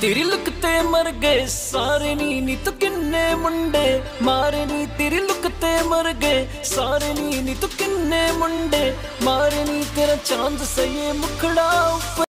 ਤੇਰੀ ਲੁੱਕ ਤੇ ਮਰ ਗਏ ਸਾਰੇ ਨੀ ਨੀ ਤੂੰ ਕਿੰਨੇ ਮੁੰਡੇ? ਮਾਰੇ ਨੀ, ਤੇਰੀ ਲੁੱਕ ਤੇ ਮਰ ਗਏ ਸਾਰੇ ਨੀ ਨੀ ਤੂੰ ਕਿੰਨੇ ਮੁੰਡੇ? ਮਾਰੇ ਨੀ ਤੇਰਾ ਚਾਂਦ ਸਈਏ ਮੁਖੜਾ।